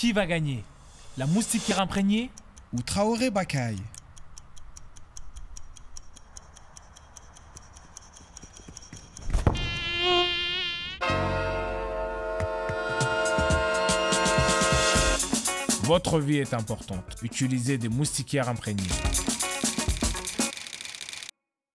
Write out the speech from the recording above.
Qui va gagner? La moustiquaire imprégnée ou Traoré Bakaï? Votre vie est importante. Utilisez des moustiquaires imprégnées.